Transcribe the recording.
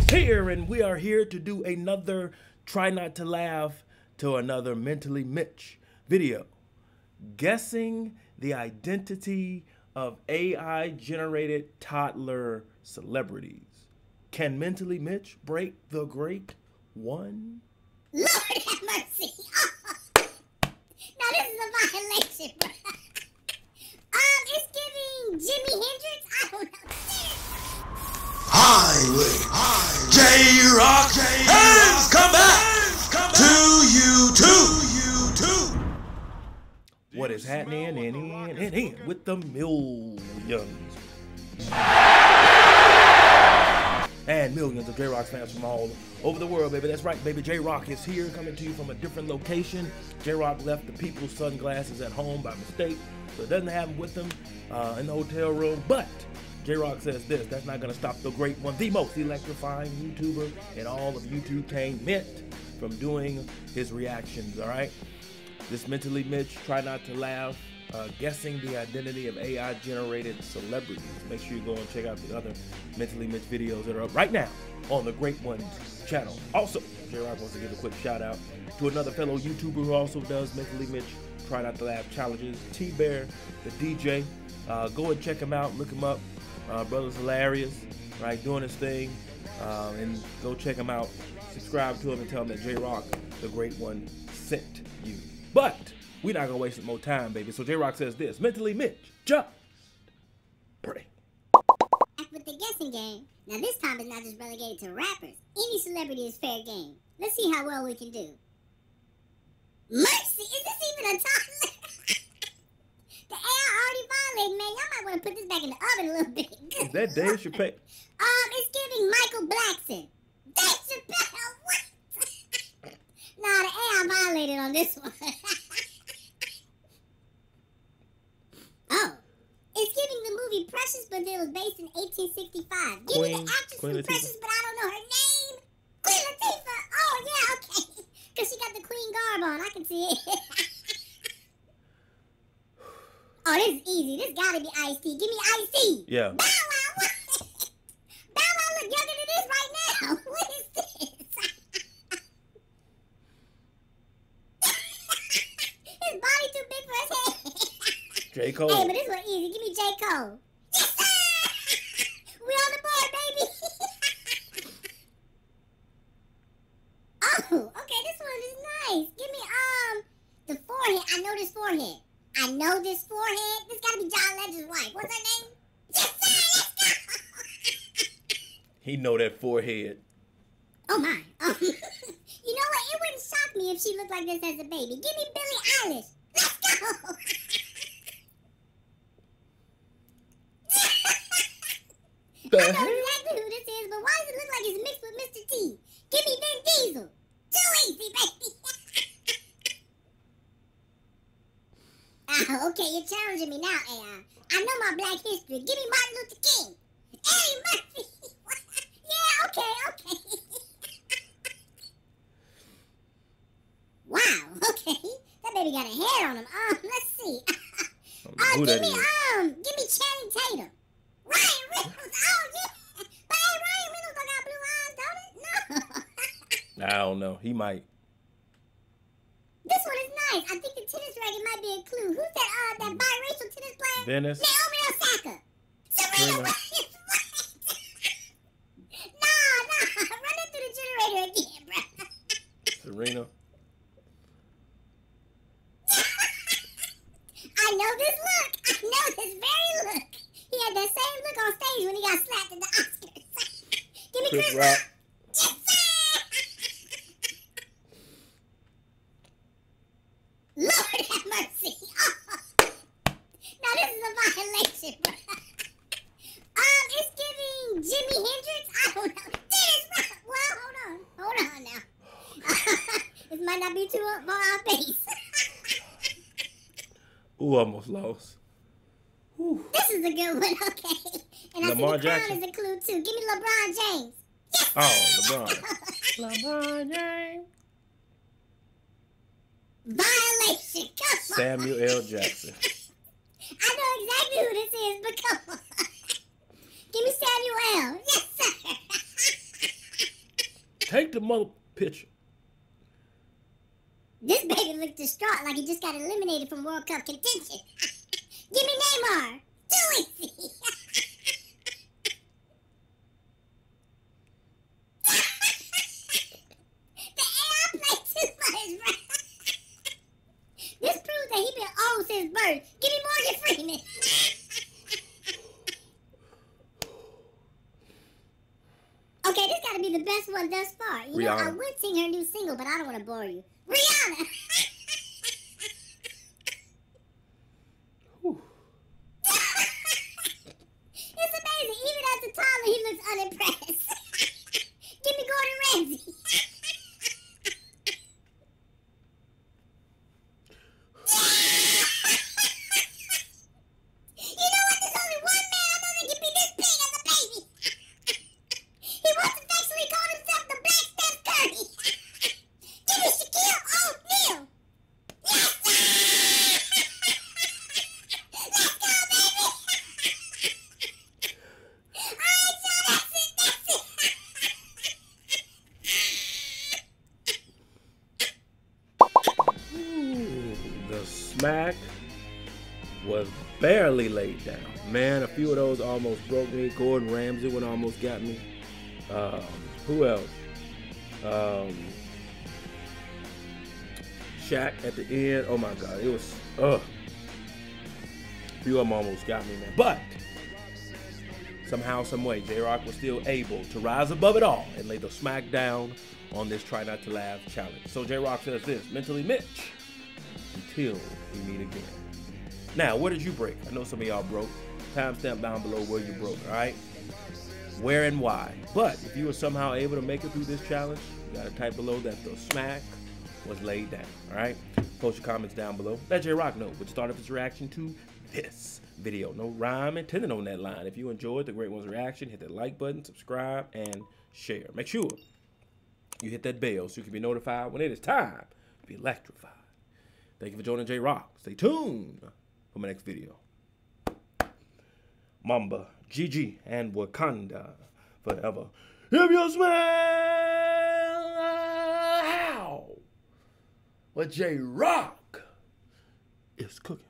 is here, and we are here to do another Try Not to Laugh to another Mentally Mitch video. Guessing the identity of AI generated toddler celebrities. Can Mentally Mitch break the great one? Lord have mercy. now this is a violation. Um, it's giving Jimi Hendrix. I don't know. J Rock has come back to you too. What is happening and in and in with the millions and millions of J-Rocc fans from all over the world, baby. That's right, baby. J-Rocc is here coming to you from a different location. J-Rocc left the people's sunglasses at home by mistake, so it doesn't have them with him uh, in the hotel room. But J-Rocc says this that's not going to stop the great one, the most electrifying YouTuber in all of YouTube came Mint from doing his reactions, all right? This mentally Mitch, try not to laugh. Uh, guessing the identity of AI generated celebrities. Make sure you go and check out the other Mentally Mitch videos that are up right now on the Great Ones channel. Also, J-Rocc wants to give a quick shout out to another fellow YouTuber who also does Mentally Mitch Try Not to Laugh challenges, T Bear, the DJ. Uh, go and check him out, look him up. Uh, brother's hilarious, right? Doing his thing. Uh, and go check him out. Subscribe to him and tell him that J-Rocc, the Great One, sent you. But we're not gonna waste some more time, baby. So J-Rocc says this: Mentally Mitch, pray. Back with the guessing game. Now this time it's not just relegated to rappers. Any celebrity is fair game. Let's see how well we can do. Mercy, is this even a toddler? the AI already violated, man. Y'all might want to put this back in the oven a little bit. Is that Dave Chappelle? Um, it's giving Michael Blackson. Dave Chappelle, what? nah, the AI violated on this one. oh. It's giving the movie Precious, but it was based in 1865. Give me the actress Queen from Latifah? Precious, but I don't know her name. Queen Latifah. Oh, yeah, okay. Because she got the queen garb on. I can see it. oh, this is easy. This gotta be Ice-T. Give me Ice-T. Yeah. Bow Wow. what? Bow Wow look younger than this right now. What is this? his body too big for his head. J Cole. hey, but this one easy. Give me J. Cole. We on the board, baby. oh, okay. This one is nice. Give me um the forehead. I know this forehead. I know this forehead. This gotta be John Legend's wife. What's her name? Yes, sir. Let's go. He know that forehead. Oh my. Um, you know what? It wouldn't shock me if she looked like this as a baby. Give me Billie Eilish. Let's go. The I know exactly who this is, but why does it look like it's mixed with Mr. T? Give me Vin Diesel. Too easy, baby. oh, okay, you're challenging me now, AI. I know my black history. Give me Martin Luther King. Eddie Murphy. yeah, okay, okay. wow, okay. That baby got a hair on him. Um, let's see. I Uh, give me is. um, give me Channing Tatum. Ryan Reynolds. Oh yeah, but hey, Ryan Reynolds don't got blue eyes, don't it? No. I don't know. He might. This one is nice. I think the tennis racket might be a clue. Who's that? Uh, that biracial tennis player? Venus. Naomi Osaka. Serena nah, nah. Run it through the generator again, bro. Serena. I know this look. I know this very look. He had that same look on stage when he got slapped at the Oscars. Give me Chris Chris, Rock. Rock. Yes, sir. Lord have mercy. now this is a violation, bro. Um, it's giving Jimi Hendrix. I don't know. This rock. Well, hold on. Hold on now. This might not up on our face. Ooh, almost lost. Whew. This is a good one, okay. And Lamar I see the crown Jackson. is a clue too. Give me LeBron James. Yes. Oh, LeBron. LeBron James. Violation. Come on. Samuel L. Jackson. I know exactly who this is, but come on. Give me Samuel L. Yes, sir. Take the mother picture. This baby looked distraught like he just got eliminated from World Cup contention. Give me Neymar. Too easy. the AI play too much, bro. This proves that he's been old since birth. Give me Morgan Freeman. Okay, this gotta be the best one thus far. You know, I Rihanna. would sing her new single, but I don't want to bore you. Rihanna. Whew. it's amazing. Even as a toddler, he looks unimpressed. Give me Gordon Ramsay. you know what? There's only one man I know that can be this big as a baby. he once affectionately called himself the Black Steph Curry. Give me Shaquille O'Neal. Yes, sir. Let's go, baby. Alright, y'all, that's it, that's it. Ooh, the smack was barely laid down. Man, a few of those almost broke me. Gordon Ramsay one almost got me. Um, who else? Um, Shaq at the end. Oh my God, it was. Ugh. A few of them almost got me, man. But somehow, some way, J-Rocc was still able to rise above it all and lay the smack down on this Try Not to Laugh challenge. So J-Rocc says this mentally Mitch until we meet again. Now, where did you break? I know some of y'all broke. Timestamp down below where you broke, all right? Where and why. But if you were somehow able to make it through this challenge, you gotta type below that the smack was laid down, all right? Post your comments down below. Let J-Rocc know what started his reaction to this video. No rhyme intended on that line. If you enjoyed the Great One's reaction, hit that like button, subscribe, and share. Make sure you hit that bell so you can be notified when it is time to be electrified. Thank you for joining J-Rocc. Stay tuned for my next video. Mamba, GG, and Wakanda forever. If you smell how what J-Rocc is cooking.